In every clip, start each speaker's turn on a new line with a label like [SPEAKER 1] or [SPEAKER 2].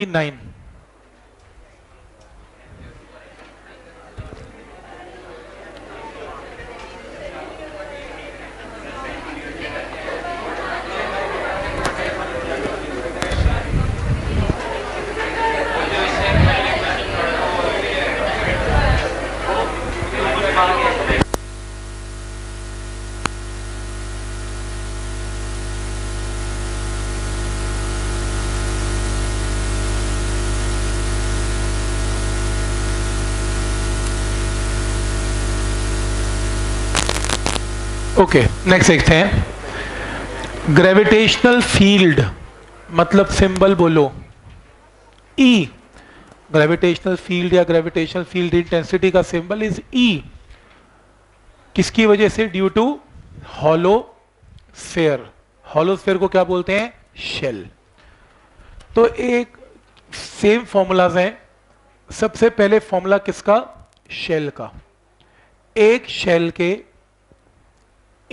[SPEAKER 1] nine. Okay next देखते हैं. Gravitational field मतलब सिंबल बोलो. ई ग्रेविटेशनल फ़ील्ड या ग्रेविटेशनल फ़ील्ड इंटेंसिटी का सिंबल इज़ ई किसकी वजह से? Due to hollow sphere hollow sphere को क्या बोलते हैं? शेल तो एक सेम फॉर्मूलाज हैं. सबसे पहले फॉर्मूला किसका? शेल का. एक शेल के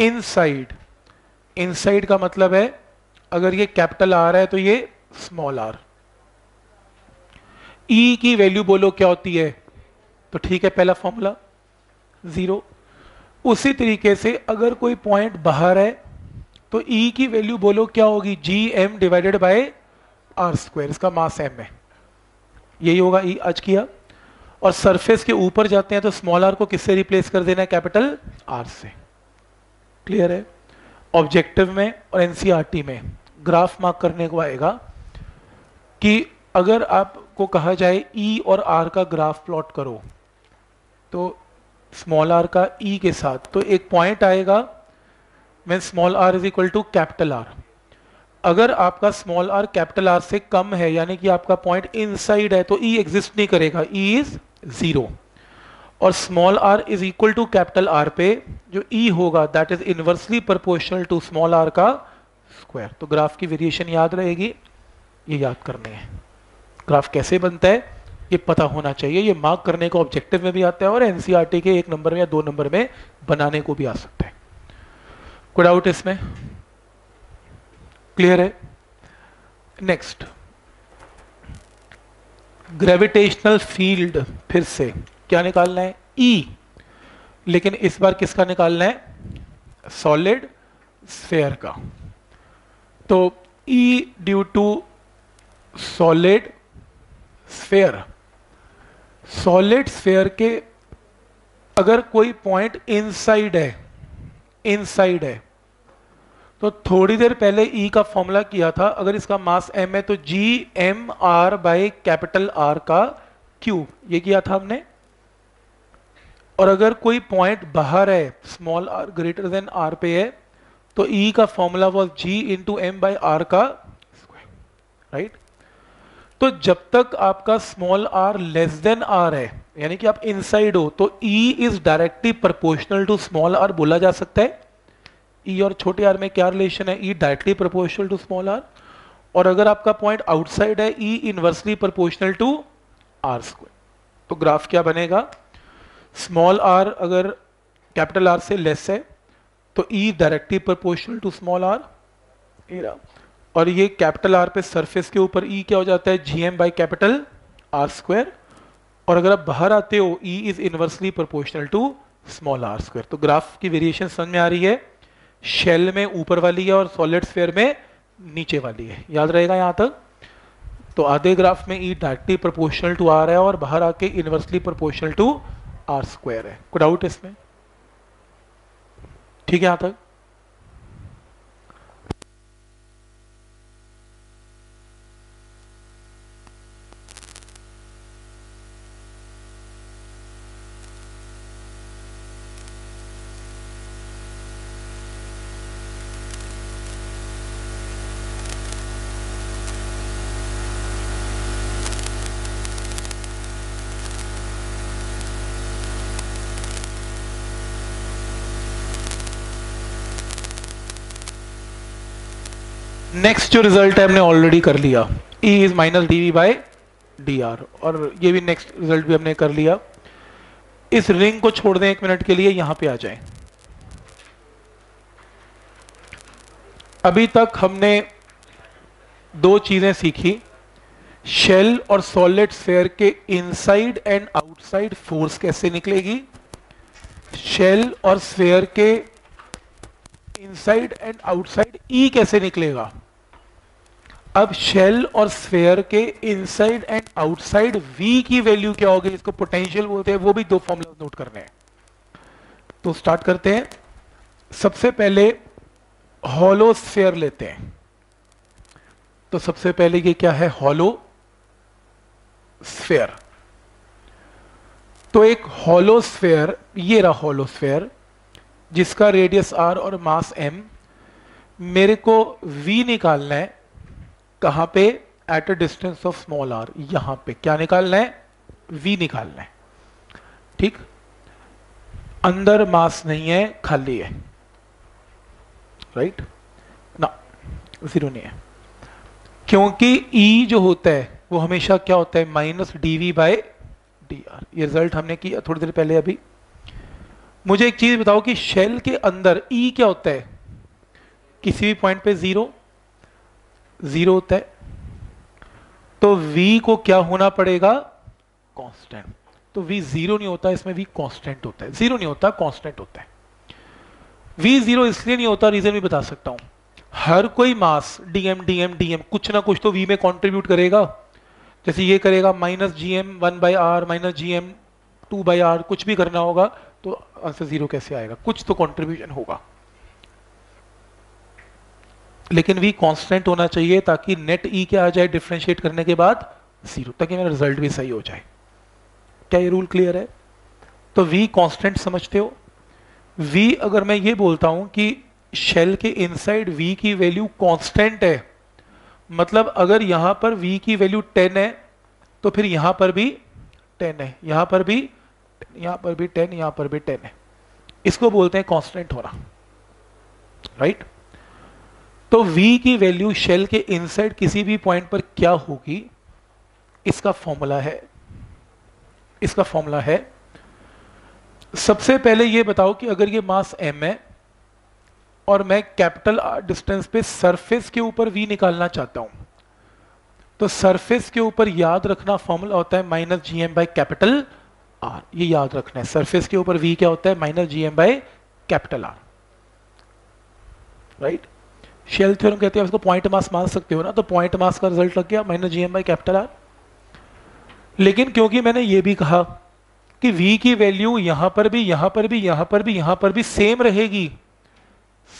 [SPEAKER 1] इनसाइड इनसाइड का मतलब है, अगर ये कैपिटल आर है तो ये स्मॉल आर ई की वैल्यू बोलो क्या होती है? तो ठीक है, पहला फॉर्मूला ज़ीरो उसी तरीके से अगर कोई पॉइंट बाहर है तो ई की वैल्यू बोलो क्या होगी? G M divided by R square इसका मास एम है। यही होगा ई आज किया। और सरफेस के ऊपर जाते हैं तो स्मॉल आर को किससे रिप्लेस कर देना है? कैपिटल आर से। क्लियर है। ऑब्जेक्टिव में और एनसीईआरटी में ग्राफ मार्क करने को आएगा कि अगर आपको कहा जाए ई e और आर का ग्राफ प्लॉट करो तो स्मॉल आर का ई e के साथ तो एक पॉइंट आएगा मैं small R is equal to capital R अगर आपका स्मॉल आर कैपिटल आर से कम है, यानी कि आपका पॉइंट इनसाइड है तो ई e एग्जिस्ट नहीं करेगा। ई इज़ ज़ीरो और small R is equal to capital R पे, जो ई e होगा that is inversely proportional to small R का स्क्वायर तो ग्राफ की वेरिएशन याद रहेगी, ये याद करने है। ग्राफ कैसे बनता है? ये पता होना चाहिए, ये मार्क करने को ऑब्जेक्टिव में भी आता है और एनसीईआरटी e के एक नंबर में या दो नंबर में बनाने को भी आ सकता है। कोई डाउट इसमें। क्लियर है? नेक्स्ट ग्रेविटेशनल फ़ील्ड फिर से। क्या निकालना है? ई e. लेकिन इस बार किसका निकालना है? सॉलिड स्फेयर का। तो E due to solid sphere solid sphere के अगर कोई पॉइंट इनसाइड है इनसाइड है तो थोड़ी देर पहले ई e का फॉर्मूला किया था। अगर इसका मास एम है तो G M R by capital R का क्यूब ये किया था हमने। और अगर कोई पॉइंट बाहर है small R greater than R पे है तो ई e का formula was G into M by R का राइट तो जब तक आपका small R less than R है, यानी कि आप इनसाइड हो तो E is directly proportional to small R बोला जा सकता है। ई e और छोटे आर में क्या रिलेशन है? E directly proportional to small R और अगर आपका पॉइंट आउटसाइड है E inversely proportional to R square तो ग्राफ क्या बनेगा? स्मॉल आर अगर कैपिटल आर से लेस है तो E directly proportional to small R era और ये कैपिटल आर पे सरफेस के ऊपर ई e क्या हो जाता है? G M by capital R square और अगर आप बाहर आते हो E is inversely proportional to small R square तो ग्राफ की वेरिएशन समझ में आ रही है। शेल में ऊपर वाली है और सॉलिड स्फेयर में नीचे वाली है। याद रहेगा यहाँ तक? तो आधे ग्राफ में E directly proportional to R है और बाहर आके inversely proportional to R square है। कोई डाउट इसमें? ठीक है यहाँ तक? नेक्स्ट जो रिज़ल्ट है हमने ऑलरेडी कर लिया। E is minus D V by D R और ये भी नेक्स्ट रिज़ल्ट भी हमने कर लिया। इस रिंग को छोड़ दें एक मिनट के लिए, यहाँ पे आ जाएँ। अभी तक हमने दो चीज़ें सीखी शेल और सॉलिड स्फेयर के इनसाइड एंड आउटसाइड फोर्स कैसे निकलेगी शेल और स्फेयर के इनसाइड एंड आउटसाइड ई कैसे निकलेगा। अब शेल और स्फेयर के इनसाइड एंड आउटसाइड वी की वैल्यू क्या होगी इसको पोटेंशियल बोलते हैं, वो भी दो फॉर्मूला नोट करने हैं। तो स्टार्ट करते हैं। सबसे पहले हॉलो स्फेयर लेते हैं। तो सबसे पहले ये क्या है? हॉलो स्फेयर तो एक हॉलो स्फेयर ये रहा हॉलो स्फेयर जिसका रेडियस आर और मास एम मेरे को वी निकालना है। कहाँ पे? At a distance of small R यहाँ पे। क्या निकालना है? वी निकालना है। ठीक? अंदर मास नहीं है, खाली है। राइट ना ज़ीरो नहीं है। क्योंकि e जो होता है, वो हमेशा क्या होता है? Minus D V by D R ये रिज़ल्ट हमने किया थोड़ी देर पहले अभी। मुझे एक चीज़ बताओ कि शेल के अंदर e क्या होता है? किसी भी पॉइंट पे ज़ीरो ज़ीरो होता है तो v को क्या होना पड़ेगा? कांस्टेंट तो v ज़ीरो नहीं होता, इसमें v कांस्टेंट होता है। ज़ीरो नहीं होता कांस्टेंट होता है। V ज़ीरो इसलिए नहीं होता रीजन भी बता सकता हूँ। हर कोई मास डीएम डीएम डीएम कुछ ना कुछ तो v में कंट्रीब्यूट करेगा। जैसे ये करेगा minus G M one by R minus G M two by R कुछ भी करना होगा तो आंसर ज़ीरो कैसे आएगा? कुछ तो कॉन्ट्रीब्यूशन होगा। लेकिन वी कांस्टेंट होना चाहिए ताकि नेट ई e क्या आ जाए डिफ्रेंशिएट करने के बाद ज़ीरो ताकि मेरा रिज़ल्ट भी सही हो जाए। क्या ये रूल क्लियर है? तो वी कांस्टेंट समझते हो। वी अगर मैं ये बोलता हूँ कि शेल के इनसाइड वी की वैल्यू कांस्टेंट है मतलब अगर यहाँ पर वी की वैल्यू 10 है तो फिर यहाँ पर भी 10 है। यहाँ पर भी, यहाँ पर भी 10 यहाँ पर भी 10 है। इसको बोलते हैं कांस्टेंट होना। राइट तो v की वैल्यू शेल के इनसाइड किसी भी पॉइंट पर क्या होगी? इसका फॉर्मूला है। इसका फॉर्मूला है। सबसे पहले यह बताओ कि अगर ये मास m है और मैं कैपिटल डिस्टेंस पे सरफेस के ऊपर वी निकालना चाहता हूँ तो सरफेस के ऊपर याद रखना फॉर्मूला होता है minus G M by capital R ये याद रखना है। सरफेस के ऊपर वी क्या होता है? Minus G M by capital R right shell theorem कहते हैं उसको पॉइंट मास मान सकते हो ना तो पॉइंट मास का रिज़ल्ट लग गया minus G M by capital R लेकिन क्योंकि मैंने ये भी कहा कि v की वैल्यू यहाँ पर भी, यहाँ पर भी, यहाँ पर भी, यहाँ पर भी सेम रहेगी।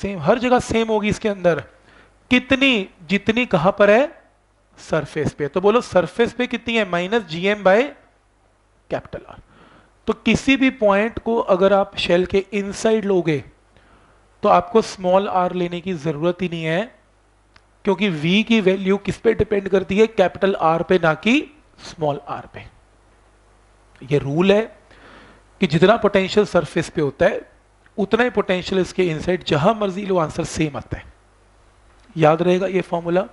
[SPEAKER 1] सेम हर जगह सेम होगी इसके अंदर। कितनी, जितनी कहाँ पर है? सरफेस पे। तो बोलो सरफेस पे कितनी है? Minus G M by capital R तो किसी भी पॉइंट को अगर आप शेल के इनसाइड लोगे तो आपको स्मॉल आर लेने की ज़रूरत ही नहीं है, क्योंकि v की वैल्यू किस पे डिपेंड करती है? कैपिटल आर पे, ना कि स्मॉल आर पे। ये रूल है कि जितना पोटेंशियल सरफेस पे होता है, उतना ही पोटेंशियल इसके इनसाइड जहाँ मर्ज़ी लो आंसर सेम आता है। याद रहेगा ये फॉर्मूला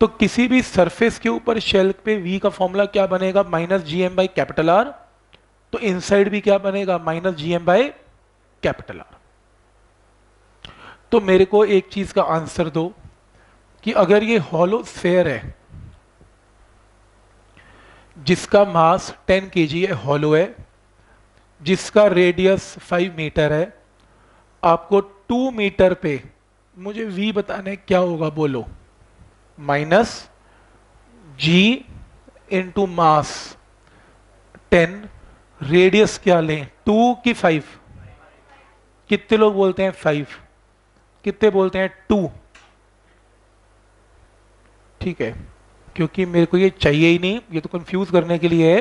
[SPEAKER 1] तो किसी भी सरफेस के ऊपर शेल पे v का फॉर्मूला क्या बनेगा? Minus G M by capital R तो इनसाइड भी क्या बनेगा? Minus G M by capital R तो मेरे को एक चीज़ का आंसर दो कि अगर ये हॉलो स्फेयर है, जिसका मास 10 केजी है हॉलो है, जिसका रेडियस 5 मीटर है, आपको 2 मीटर पे, मुझे v बताने क्या होगा बोलो? Minus G into mass 10 radius क्या लें? 2 की 5 कितने लोग बोलते हैं 5 कितने बोलते हैं? टू। ठीक है, क्योंकि मेरे को ये चाहिए ही नहीं, ये तो कंफ्यूज करने के लिए है,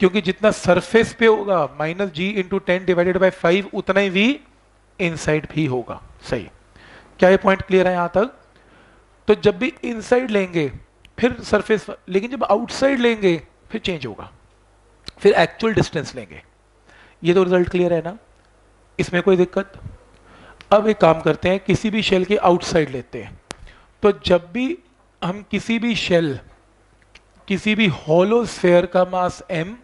[SPEAKER 1] क्योंकि जितना सरफेस पे होगा minus G into ten divided by five उतना ही वी इनसाइड भी होगा। सही। क्या ये पॉइंट क्लियर है यहाँ तक? तो जब भी इनसाइड लेंगे, फिर सरफेस लेकिन जब आउटसाइड लेंगे, फिर चेंज होगा। फिर एक्चुअल डिस्टेंस लेंगे। ये तो रिज़ल्ट क्लियर है ना? इसमें कोई दिक्कत? अब एक काम करते हैं, किसी भी शेल के आउटसाइड लेते हैं। तो जब भी हम किसी भी शेल किसी भी होलो स्फेयर का mass m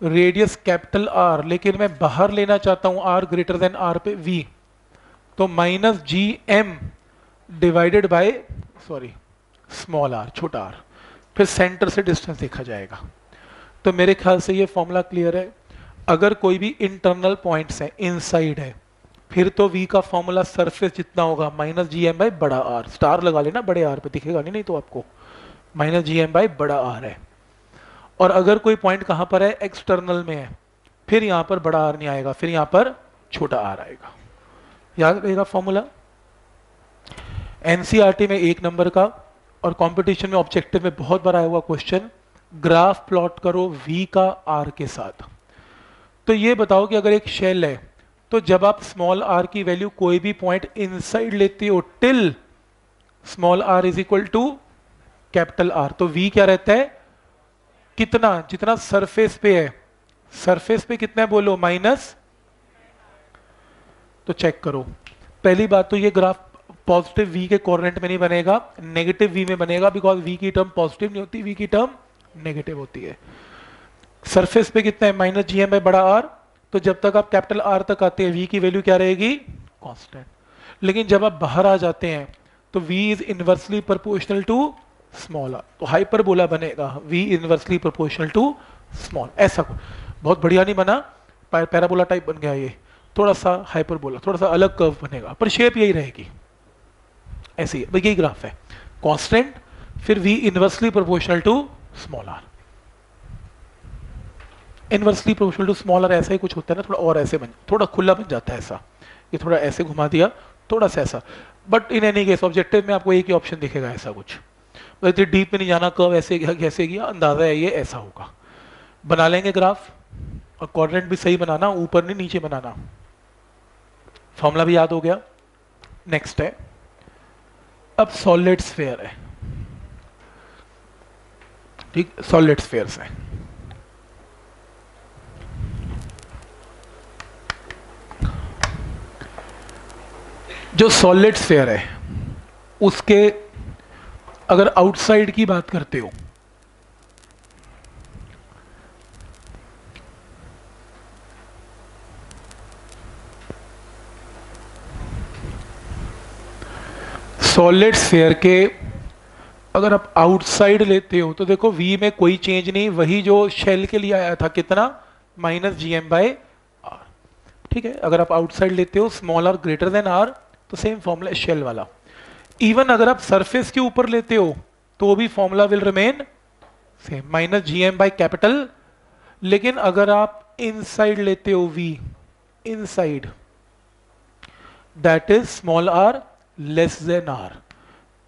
[SPEAKER 1] radius capital R लेकिन मैं बाहर लेना चाहता हूँ आर ग्रेटर देन आर पे वी तो minus G M divided by sorry small R छोटा आर फिर सेंटर से डिस्टेंस देखा जाएगा। तो मेरे ख्याल से ये फॉर्मूला क्लियर है। अगर कोई भी इंटरनल पॉइंट्स है इनसाइड है फिर तो v का फॉर्मूला सरफेस जितना होगा माइनस जी एम बाई बड़ा आर स्टार लगा लेना, बड़े आर पे दिखेगा नहीं नहीं तो आपको माइनस जी एम बाई बड़ा आर है। और अगर कोई पॉइंट कहाँ पर है? एक्सटर्नल में है। फिर यहाँ पर बड़ा आर नहीं आएगा, फिर यहाँ पर छोटा आर आएगा। याद रहेगा फॉर्मूला एनसीआरटी में एक नंबर का और कंपटीशन में ऑब्जेक्टिव में बहुत बार आया हुआ क्वेश्चन ग्राफ प्लॉट करो वी का आर के साथ। तो ये बताओ कि अगर एक शेल है तो जब आप स्मॉल आर की वैल्यू कोई भी पॉइंट इनसाइड लेते हो till small R is equal to capital R तो वी क्या रहता है? कितना? जितना सरफेस पे है। सरफेस पे कितना है बोलो? माइनस तो चेक करो। पहली बात तो ये ग्राफ पॉजिटिव वी के कोऑर्डिनेट में नहीं बनेगा। नेगेटिव वी में बनेगा बिकॉज़ वी की टर्म पॉजिटिव नहीं होती। वी की टर्म नेगेटिव होती है। सरफेस पे कितना है? माइनस जी एम बड़ा आर तो जब तक आप कैपिटल आर तक आते हैं वी की वैल्यू क्या रहेगी? कॉन्स्टेंट लेकिन जब आप बाहर आ जाते हैं तो v is inversely proportional to small R तो हाइपर बोला बनेगा, v inversely proportional to small ऐसा कुछ। बहुत बढ़िया नहीं बना? पैराबोला टाइप बन गया ये। थोड़ा सा हाइपर बोला थोड़ा सा अलग कर्व बनेगा। पर शेप यही रहेगी। ऐसी यही ग्राफ है। कॉन्स्टेंट फिर v inversely proportional to small R inversely proportional to small R ऐसा ही कुछ होता है ना, थोड़ा और ऐसे बन, थोड़ा खुला बन जाता है ऐसा। ये थोड़ा ऐसे घुमा दिया, थोड़ा सा ऐसा। But in any case objective में आपको एक ही ऑप्शन दिखेगा ऐसा कुछ। इतनी डीप में नहीं जाना कब ऐसे गया, कैसे गया, अंदाज़ा है ये, ऐसा होगा। बना लेंगे ग्राफ और क्वाड्रेंट भी सही बनाना, ऊपर नहीं, नीचे बनाना। फॉर्मूला भी याद हो गया। नेक्स्ट है। अब सॉलिड स्फेयर है। ठीक सॉलिड स्फेयर्स है। जो सॉलिड स्फेयर है, उसके अगर आउटसाइड की बात करते हो सॉलिड स्फेयर के अगर आप आउटसाइड लेते हो तो देखो वी में कोई चेंज नहीं, वही जो शेल के लिए आया था, कितना? Minus G M by R ठीक है? अगर आप आउटसाइड लेते हो small R greater than R तो सेम फॉर्मूला शेल वाला। इवन अगर आप सरफेस के ऊपर लेते हो तो वो भी formula will remain same minus G M by capital लेकिन अगर आप इनसाइड लेते हो V inside that is small R less than R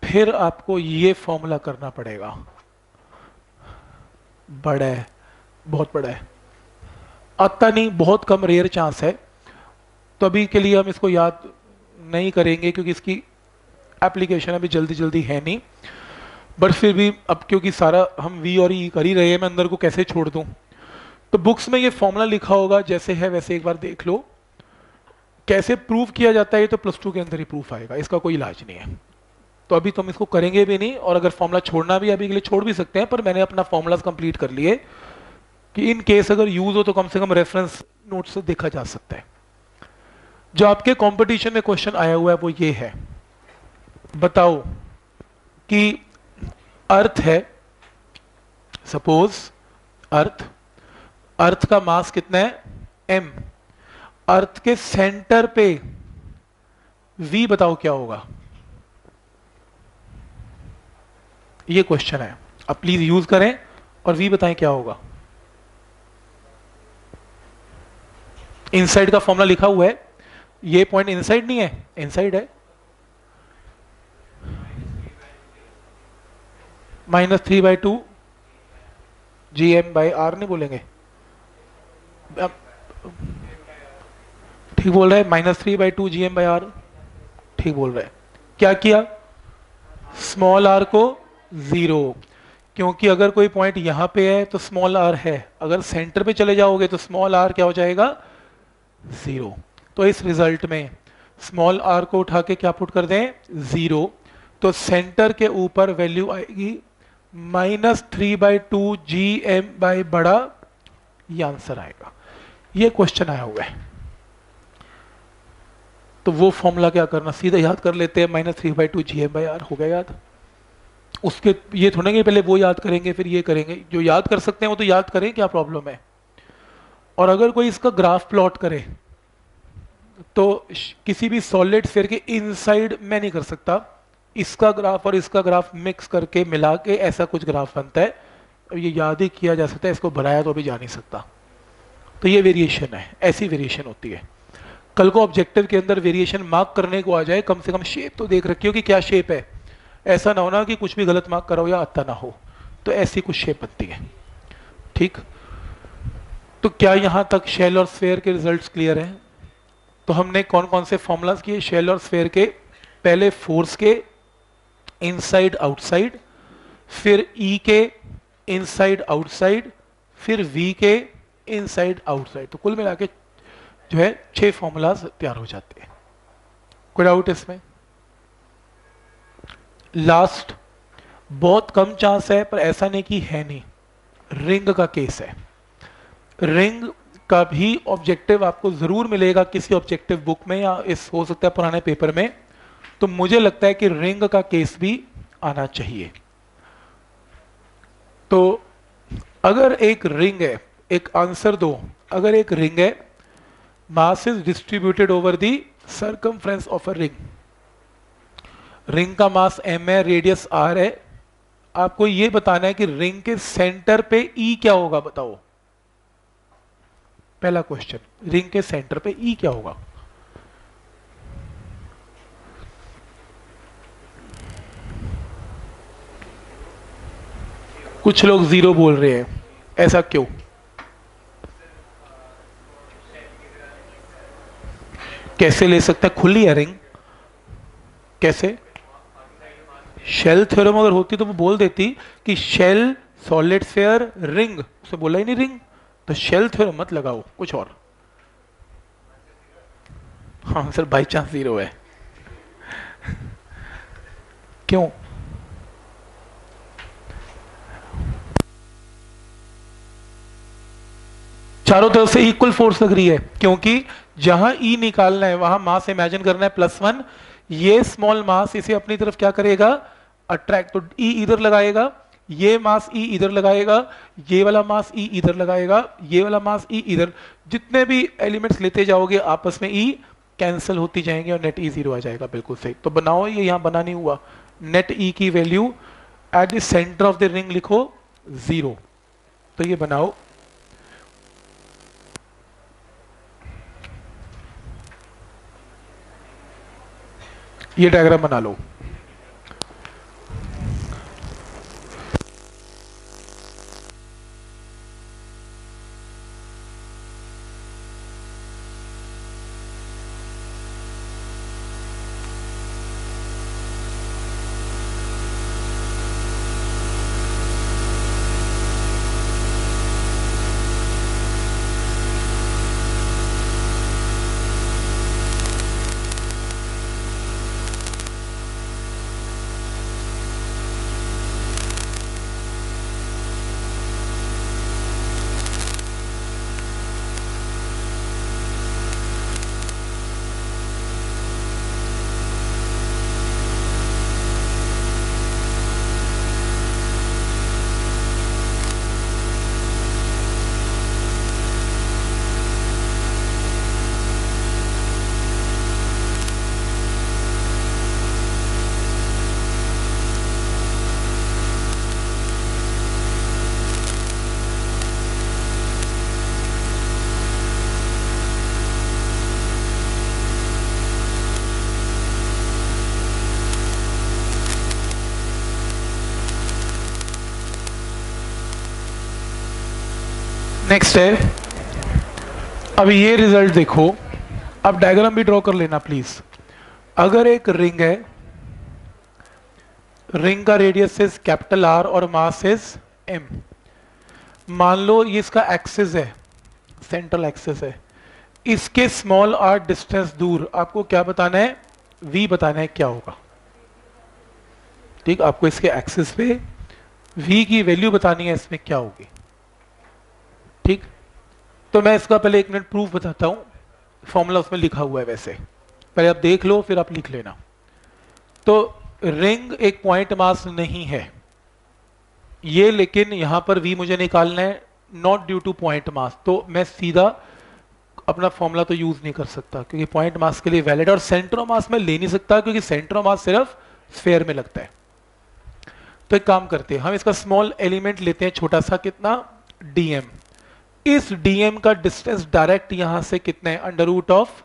[SPEAKER 1] फिर आपको ये फॉर्मूला करना पड़ेगा। बड़ा है, बहुत बड़ा है। आता नहीं, बहुत कम रेयर चांस है। तो अभी के लिए हम इसको याद नहीं करेंगे क्योंकि इसकी एप्लीकेशन अभी जल्दी जल्दी है नहीं। बट फिर भी अब क्योंकि सारा हम वी और ई e कर ही रहे हैं, मैं अंदर को कैसे छोड़ दूँ? तो बुक्स में ये फॉर्मूला लिखा होगा, जैसे है वैसे एक बार देख लो। कैसे प्रूव किया जाता है ये तो प्लस टू के अंदर ही प्रूफ आएगा, इसका कोई इलाज नहीं है। तो अभी तो हम इसको करेंगे भी नहीं, और अगर फॉर्मूला छोड़ना भी अभी के लिए छोड़ भी सकते हैं, पर मैंने अपना फॉर्मूला कंप्लीट कर लिए कि इन केस अगर यूज़ हो तो कम से कम रेफरेंस नोट से देखा जा सकता है। जो आपके कंपटीशन में क्वेश्चन आया हुआ है, वो ये है। बताओ कि अर्थ है सपोज़ अर्थ अर्थ का मास कितना है? एम अर्थ के सेंटर पे वी बताओ क्या होगा? ये क्वेश्चन है। आप प्लीज़ यूज़ करें और वी बताएँ क्या होगा। इनसाइड का फॉर्मूला लिखा हुआ है ये पॉइंट इनसाइड नहीं है. इनसाइड है. Minus three by two G M by R नहीं बोलेंगे. ठीक बोल रहे हैं. Minus three by two G M by R ठीक बोल रहे हैं. क्या किया? स्मॉल आर को ज़ीरो क्योंकि अगर कोई पॉइंट यहाँ पे है तो स्मॉल आर है. अगर सेंटर पे चले जाओगे तो स्मॉल आर क्या हो जाएगा? ज़ीरो तो इस रिज़ल्ट में स्मॉल आर को उठा के क्या पुट कर दें? ज़ीरो तो सेंटर के ऊपर वैल्यू आएगी minus three by two G M by बड़ा ये आंसर आएगा। ये क्वेश्चन आया हुआ है। तो वो फॉर्मूला क्या करना? सीधा याद कर लेते हैं minus three by two G M by R हो गया याद। उसके ये थोड़े कि पहले वो याद करेंगे, फिर ये करेंगे। जो याद कर सकते हैं वो तो याद करें, क्या प्रॉब्लम है? और अगर कोई इसका ग्राफ प्लॉट करे तो किसी भी सॉलिड स्फीयर के इनसाइड मैं नहीं कर सकता। इसका ग्राफ और इसका ग्राफ मिक्स करके मिला के ऐसा कुछ ग्राफ बनता है। ये याद ही किया जा सकता है, इसको बनाया तो अभी जा नहीं सकता। तो ये वेरिएशन है, ऐसी वेरिएशन होती है। कल को ऑब्जेक्टिव के अंदर वेरिएशन मार्क करने को आ जाए, कम से कम शेप तो देख रखी हो कि क्या शेप है। ऐसा ना होना कि कुछ भी गलत मार्क करो या आता ना हो। तो ऐसी कुछ शेप बनती है। ठीक? तो क्या यहाँ तक शेल और स्फेयर के रिजल्ट्स क्लियर हैं? तो हमने कौन कौन से फॉर्मूलाज किए? शेल और स्फेयर के, पहले फोर्स के इनसाइड आउटसाइड फिर ई e के इनसाइड आउटसाइड फिर वी के इनसाइड आउटसाइड तो कुल मिला के जो है, छह फॉर्मूलाज तैयार हो जाते हैं। कोई डाउट इसमें। लास्ट बहुत कम चांस है, पर ऐसा नहीं कि है नहीं। रिंग का केस है। रिंग का भी ऑब्जेक्टिव आपको ज़रूर मिलेगा किसी ऑब्जेक्टिव बुक में या इस हो सकता है पुराने पेपर में तो मुझे लगता है कि रिंग का केस भी आना चाहिए। तो अगर एक रिंग है, एक आंसर दो, अगर एक रिंग है mass is distributed over the circumference of a ring ring का मास एम है रेडियस आर है, आपको यह बताना है कि रिंग के सेंटर पे ई e क्या होगा, बताओ। पहला क्वेश्चन रिंग के सेंटर पे ई e क्या होगा? कुछ लोग ज़ीरो बोल रहे हैं, ऐसा क्यों? कैसे ले सकते हैं खुली है रिंग कैसे? शेल थ्योरम अगर होती तो वो बोल देती कि शेल सॉलिड फेयर रिंग उसे बोला ही नहीं रिंग तो शेल थ्योरम मत लगाओ, कुछ और। हाँ सर बाई चांस ज़ीरो है। क्यों? चारों तरफ़ से इक्वल फोर्स लग रही है, क्योंकि जहाँ ई e निकालना है, वहाँ मास इमेजिन करना है प्लस वन ये स्मॉल मास इसे अपनी तरफ़ क्या करेगा? अट्रैक्ट तो ई e इधर लगाएगा ये मास ई e इधर लगाएगा, ये वाला मास ई इधर लगाएगा, ये वाला मास ई इधर। जितने भी एलिमेंट्स लेते जाओगे आपस में ई कैंसिल होती जाएँगे और नेट ई ज़ीरो आ जाएगा बिल्कुल सही। तो बनाओ, ये यहाँ बना नहीं हुआ। नेट ई की value at the centre of the ring लिखो ज़ीरो। तो ये बनाओ। ये डायग्राम बना लो। नेक्स्ट है। अब ये रिज़ल्ट देखो। अब डायग्राम भी ड्रॉ कर लेना प्लीज़ अगर एक रिंग है रिंग का रेडियस इज़ कैपिटल आर और मास इज़ एम मान लो ये इसका एक्सिस है सेंट्रल एक्सिस है। इसके स्मॉल आर डिस्टेंस दूर। आपको क्या बताना है? वी बताना है क्या होगा। ठीक? आपको इसके एक्सिस पे वी की वैल्यू बतानी है, इसमें क्या होगी? ठीक? तो मैं इसका पहले एक मिनट प्रूफ बताता हूँ। फॉर्मूला उसमें लिखा हुआ है वैसे। पहले आप देख लो, फिर आप लिख लेना। तो रिंग एक पॉइंट मास नहीं है। ये लेकिन यहाँ पर वी मुझे निकालना है not due to point mass तो मैं सीधा अपना फॉर्मूला तो यूज़ नहीं कर सकता, क्योंकि पॉइंट मास के लिए वैलिड और सेंट्रो मास में ले नहीं सकता, क्योंकि सेंट्रो मास सिर्फ़ स्फेयर में लगता है। तो एक काम करते हैं, हम इसका स्मॉल एलिमेंट लेते हैं, छोटा सा कितना? डीएम इस डीएम का डिस्टेंस डायरेक्ट यहाँ से कितना है? Under root of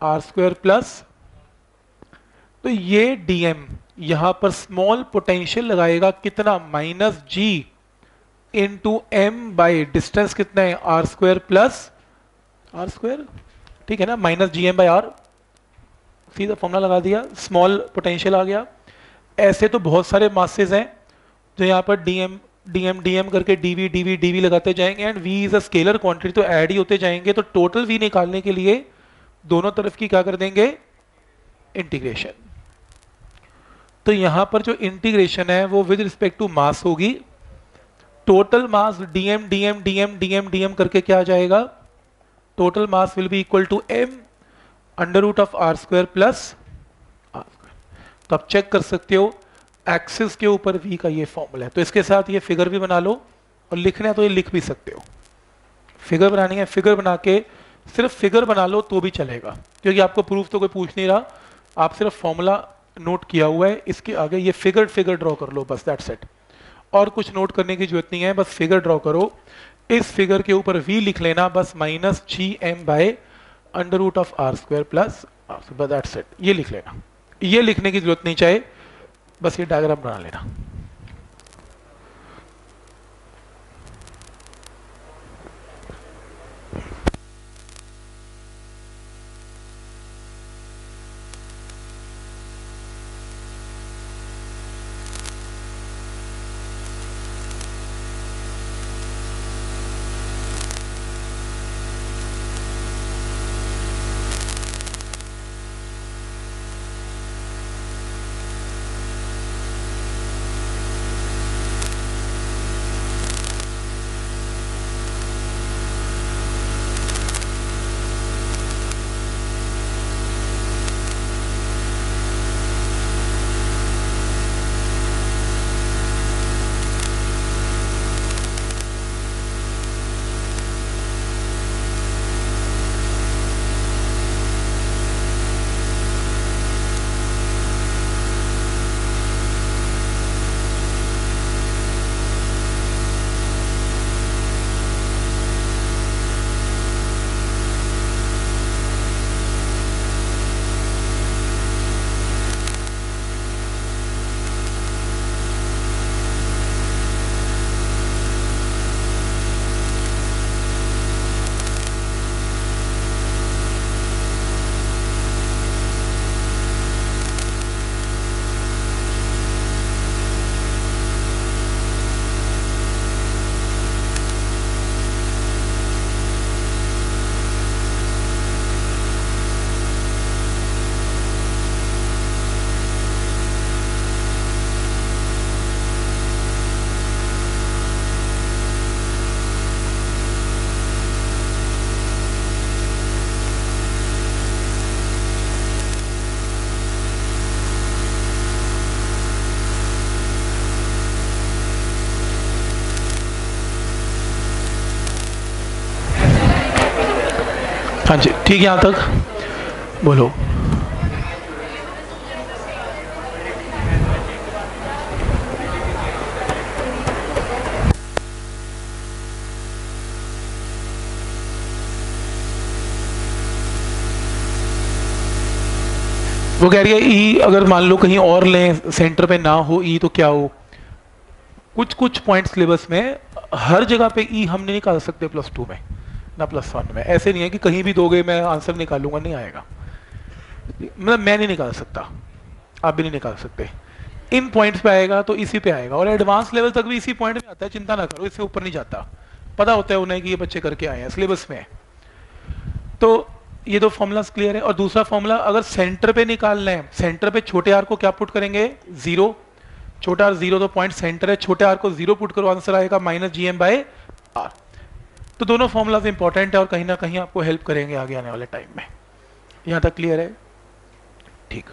[SPEAKER 1] R square plus तो ये डीएम यहाँ पर स्मॉल पोटेंशियल लगाएगा कितना? Minus G into M by distance कितना है? R square plus R square ठीक है ना? Minus G M by R सीधा फॉर्मूला लगा दिया। स्मॉल पोटेंशियल आ गया। ऐसे तो बहुत सारे मासेज हैं जो यहाँ पर डीएम डीएम डीएम करके डीवी डीवी डीवी लगाते जाएँगे and V is a scalar quantity तो ऐड ही होते जाएँगे तो टोटल वी निकालने के लिए दोनों तरफ़ की क्या कर देंगे? इंटीग्रेशन तो यहाँ पर जो इंटीग्रेशन है, वो विद रिस्पेक्ट टू मास होगी। Total mass DM DM DM DM DM करके क्या आ जाएगा? Total mass will be equal to M under root of R square plus R square तो आप चेक कर सकते हो एक्सिस के ऊपर वी का ये फॉर्मूला है। तो इसके साथ ये फिगर भी बना लो और लिखना है तो ये लिख भी सकते हो। फिगर बनानी है फिगर बना के सिर्फ़ फिगर बना लो तो भी चलेगा। क्योंकि आपको प्रूफ तो कोई पूछ नहीं रहा। आप सिर्फ़ फॉर्मूला नोट किया हुआ है, इसके आगे ये फिगर फिगर ड्रॉ कर लो, बस दैट सेट और कुछ नोट करने की ज़रूरत नहीं है, बस फिगर ड्रॉ करो। इस फिगर के ऊपर v लिख लेना, बस minus G M by under root of R square plus that set ये लिख लेना। ये लिखने की ज़रूरत नहीं चाहे। बस ये डायग्राम बना लेना। हाँ जी ठीक है यहाँ तक? बोलो। वो कह रही है, ई अगर मान लो कहीं और लें सेंटर पे ना हो, ई तो क्या हो? कुछ कुछ पॉइंट सिलेबस में हर जगह पे ई हम नहीं निकाल सकते प्लस टू में। ना प्लस वन में। ऐसे नहीं है कि कहीं भी दोगे मैं आंसर निकालूँगा, नहीं आएगा। मतलब मैं नहीं निकाल सकता। आप भी नहीं निकाल सकते। इन पॉइंट्स पे आएगा तो इसी पे आएगा। और एडवांस लेवल तक भी इसी पॉइंट में आता है, चिंता ना करो, इससे ऊपर नहीं जाता। पता होता है उन्हें कि ये बच्चे करके आए हैं सिलेबस में। तो ये दो फॉर्मूलाज क्लियर है। और दूसरा फॉर्मूला अगर सेंटर पे निकालना है सेंटर पे छोटे आर को क्या पुट करेंगे? ज़ीरो छोटा आर ज़ीरो तो पॉइंट सेंटर है। छोटे आर को ज़ीरो पुट करो आंसर आएगा minus G M by R तो दोनों फॉर्मूलाज इंपॉर्टेंट है और कहीं ना कहीं आपको हेल्प करेंगे आगे आने वाले टाइम में। यहाँ तक क्लियर है? ठीक।